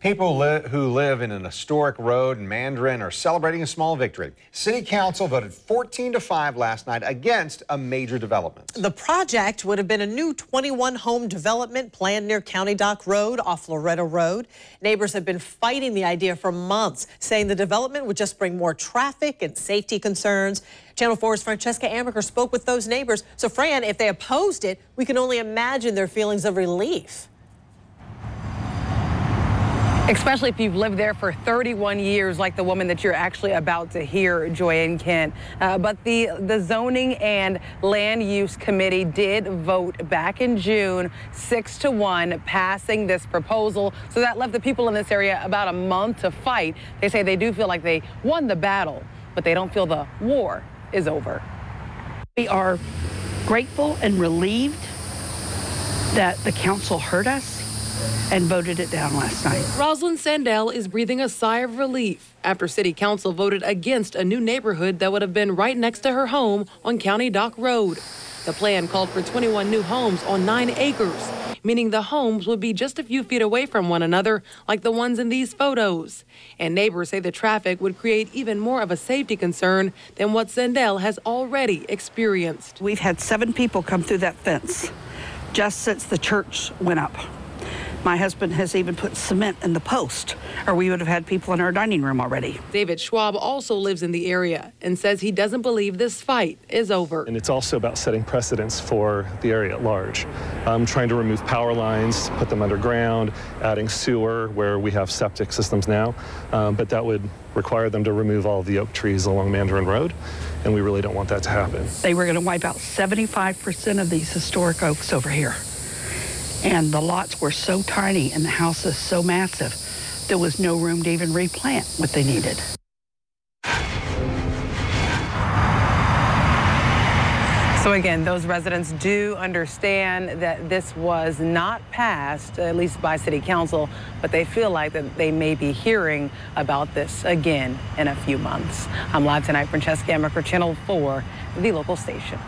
People li who live in an historic road in Mandarin are celebrating a small victory. City Council voted 14 to 5 last night against a major development. The project would have been a new 21 home development planned near County Dock Road off Loretto Road. Neighbors have been fighting the idea for months, saying the development would just bring more traffic and safety concerns. Channel 4's Francesca Amiker spoke with those neighbors. So, Fran, if they opposed it, we can only imagine their feelings of relief. Especially if you've lived there for 31 years, like the woman that you're actually about to hear, Joyanne Kent. Uh, but the, the Zoning and Land Use Committee did vote back in June, six to one, passing this proposal. So that left the people in this area about a month to fight. They say they do feel like they won the battle, but they don't feel the war is over. We are grateful and relieved that the council heard us and voted it down last night. Rosalind Sandell is breathing a sigh of relief after City Council voted against a new neighborhood that would have been right next to her home on County Dock Road. The plan called for 21 new homes on nine acres, meaning the homes would be just a few feet away from one another, like the ones in these photos. And neighbors say the traffic would create even more of a safety concern than what Sandell has already experienced. We've had seven people come through that fence just since the church went up. My husband has even put cement in the post, or we would have had people in our dining room already. David Schwab also lives in the area and says he doesn't believe this fight is over. And it's also about setting precedents for the area at large. Um, trying to remove power lines, put them underground, adding sewer where we have septic systems now. Um, but that would require them to remove all the oak trees along Mandarin Road, and we really don't want that to happen. They were going to wipe out 75% of these historic oaks over here. And the lots were so tiny and the houses so massive, there was no room to even replant what they needed. So again, those residents do understand that this was not passed, at least by City Council, but they feel like that they may be hearing about this again in a few months. I'm live tonight, Francesca Amiker, Channel 4, the local station.